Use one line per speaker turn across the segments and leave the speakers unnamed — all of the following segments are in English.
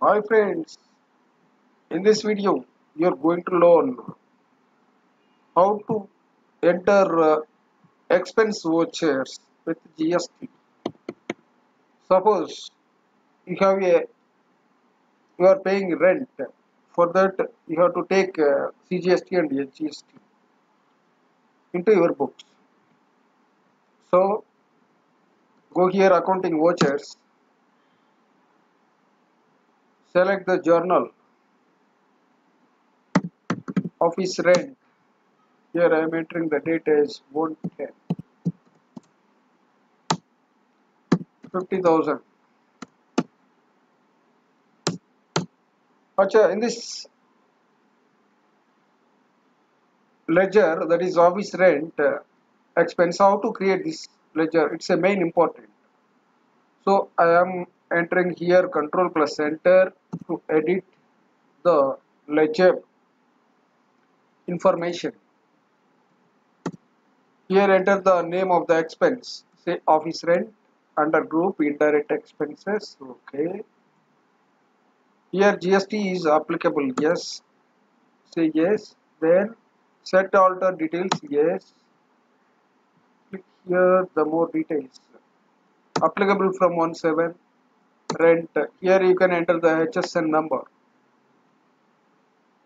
Hi friends, in this video you are going to learn how to enter uh, expense vouchers with GST. Suppose you have a you are paying rent for that you have to take uh, CGST and SGST into your books. So go here accounting vouchers select the journal. Office rent here I am entering the date as 110 50,000 Acha, in this ledger that is office rent uh, expense how to create this ledger? It's a main important. So I am entering here control plus enter to edit the ledger information. Here enter the name of the expense. Say office rent under group indirect expenses okay. Here GST is applicable yes. Say yes then set alter details yes. Click here the more details. Applicable from 17 rent. Here you can enter the HSN number.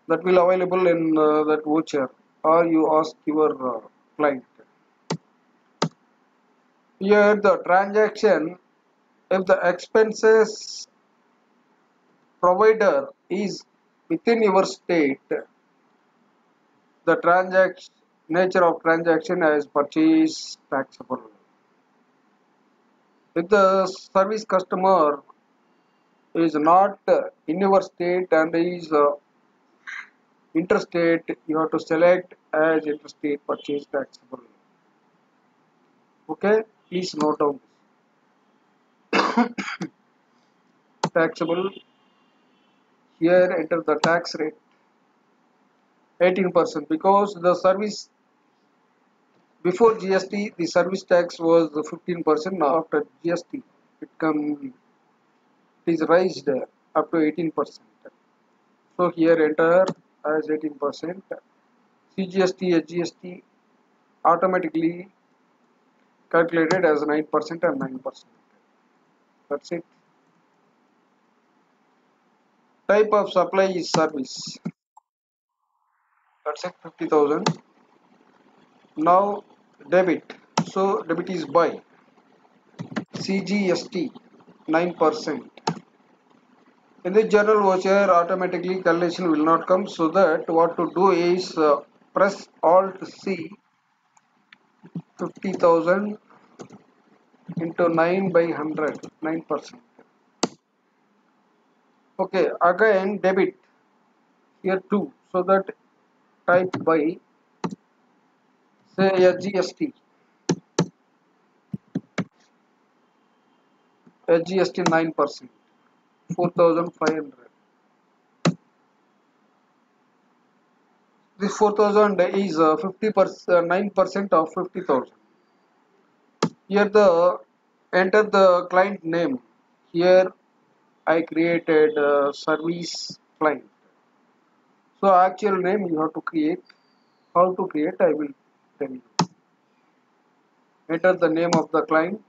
That will available in uh, that voucher or you ask your uh, client. Here the transaction if the expenses provider is within your state the transaction nature of transaction as purchase taxable. If the service customer is not in your state and is uh, interstate you have to select as interstate purchase taxable okay please note down taxable. Here enter the tax rate. 18% because the service before GST the service tax was 15% now after GST it come it is raised up to 18% so here enter as 18% CGST SGST automatically calculated as 9% and 9% that's it. Type of supply is service. That's it 50000 now debit. So debit is by CGST 9% in the journal voucher automatically calculation will not come so that what to do is uh, press alt C 50000 into 9 by 100 9% okay again debit here too so that type by say SGST SGST 9% 4500 this 4000 is uh, 50 percent 9% of 50000 here the enter the client name. Here I created uh, service client. So actual name you have to create. How to create I will tell you. Enter the name of the client.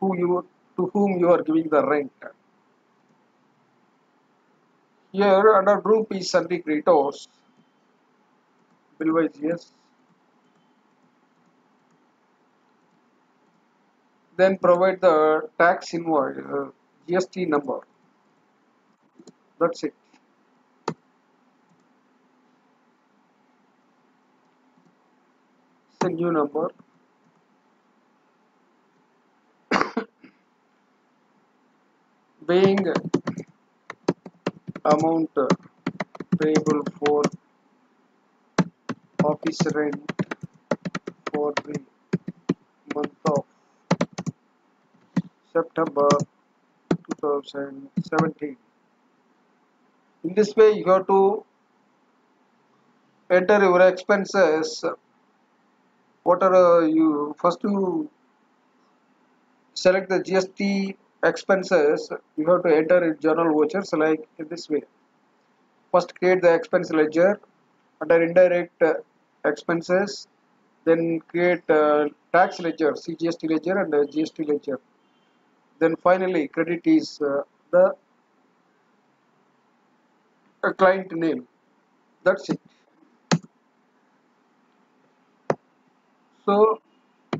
Who you to whom you are giving the rent. Here under group is creditors Billwise, yes. Then provide the tax invoice uh, GST number. That's it. It's a new number paying amount payable for office rent for the month of September 2017 in this way you have to enter your expenses. What are uh, you first you select the GST expenses you have to enter in journal vouchers like in this way. First create the expense ledger. Under indirect uh, expenses then create uh, tax ledger cgst ledger and uh, gst ledger. Then finally credit is uh, the uh, client name. That's it. So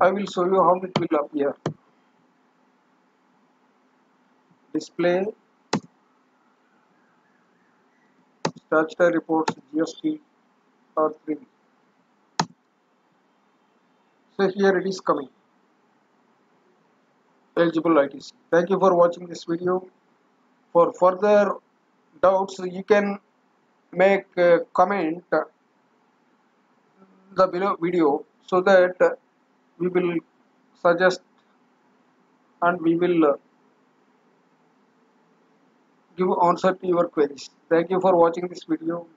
i will show you how it will appear display statutory reports GST R3 so here it is coming. Eligible ITC thank you for watching this video. For further doubts you can make comment the below video so that we will suggest and we will give answer to your queries. Thank you for watching this video